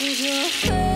Cause you're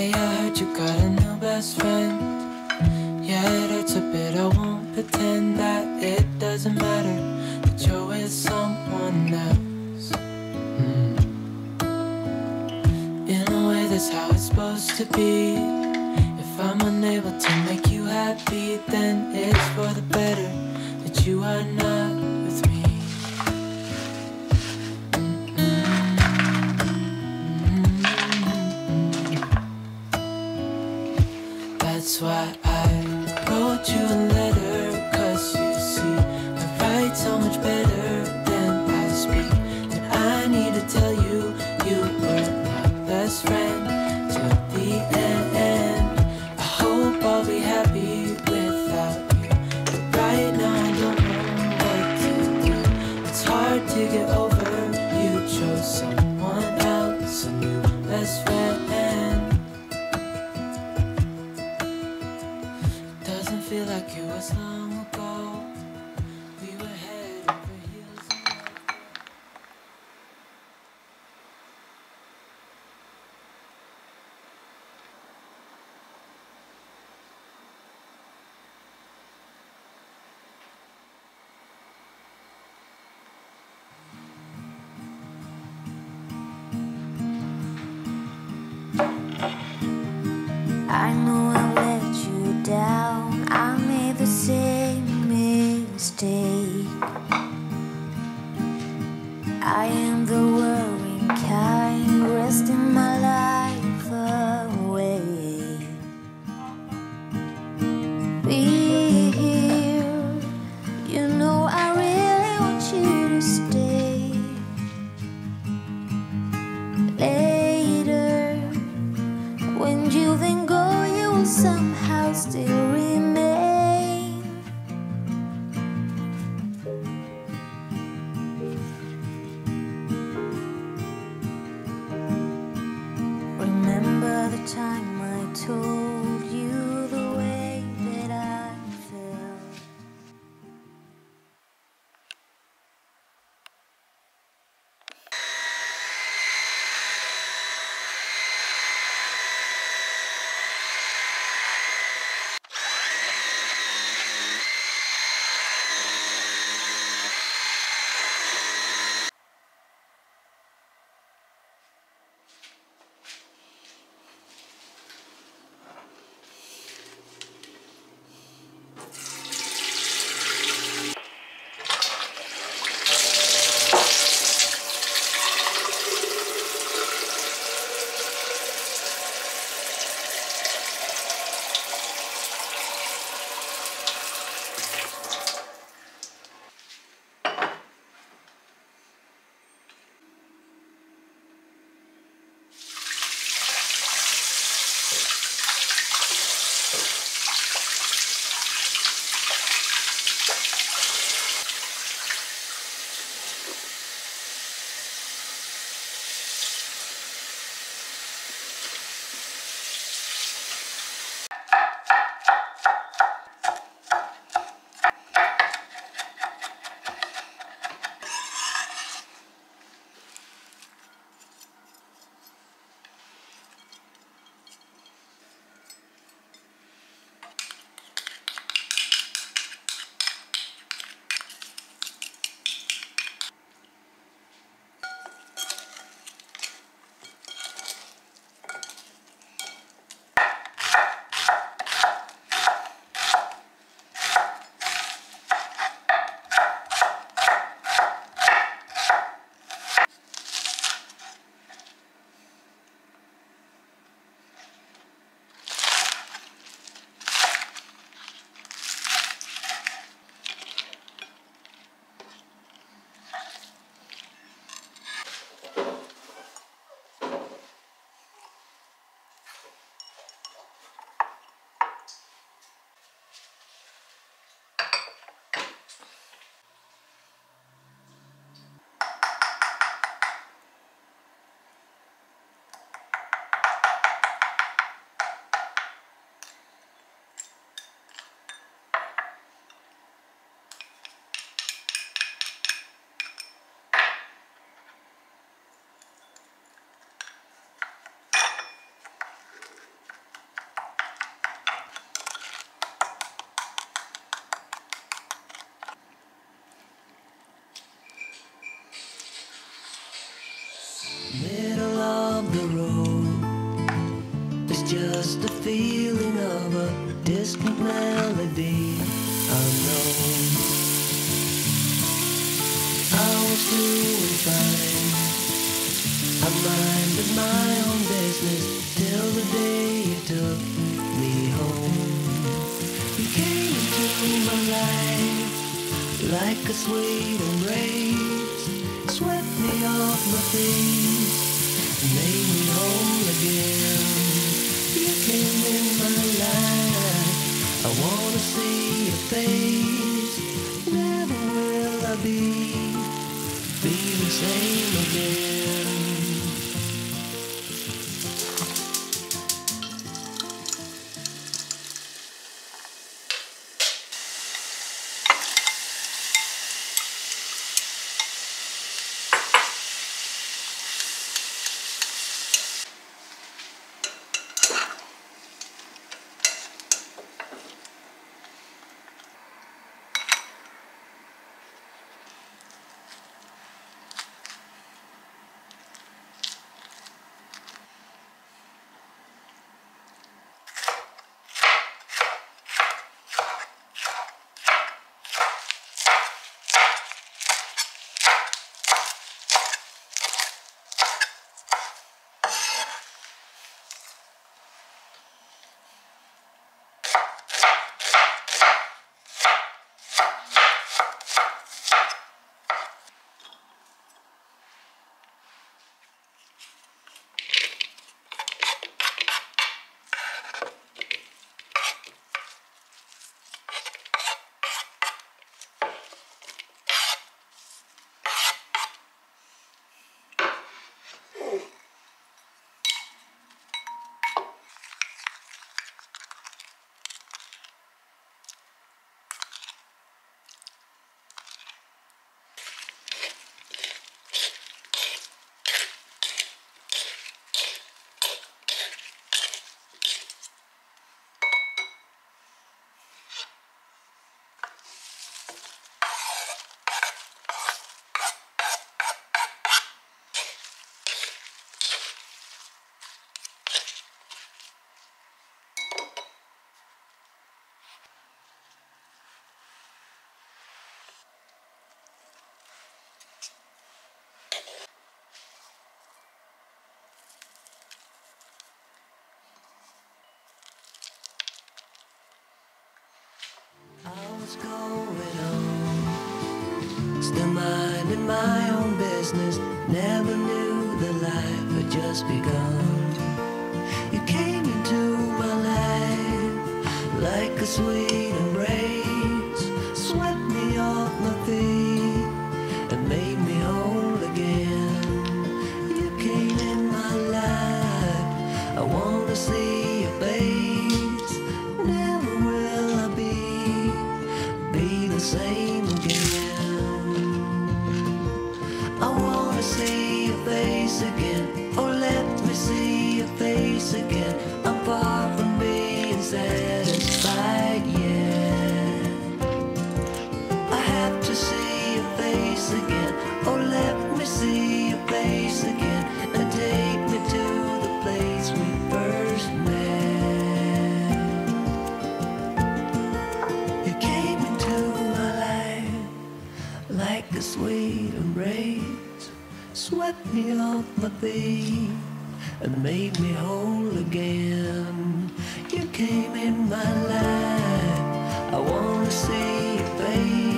Hey, I heard you got a new best friend. Yeah, it hurts a bit. I won't pretend that it doesn't matter that you're with someone else. Mm. In a way, that's how it's supposed to be. If I'm unable to make you happy, then it's for the better that you are not That's why I wrote you a letter. Cause you see, I write so much better than I speak. And I need to tell you, you were my best friend till the end. I hope I'll be happy without you. But right now, I don't know what to do. It's hard to get over. You chose someone I am the worrying kind, resting my life away. Be here, you know I really want you to stay. Later. When you then go, you will somehow still like a sweet embrace. Swept me off my feet, made me whole again. You came in my life. I wanna see your face. Never will I be be the same again. Still minding my own business. Never knew that life had just begun. You came into my life like a sweet thee and made me whole again. You came in my life, I wanna see you, baby.